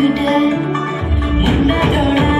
today, and I don't.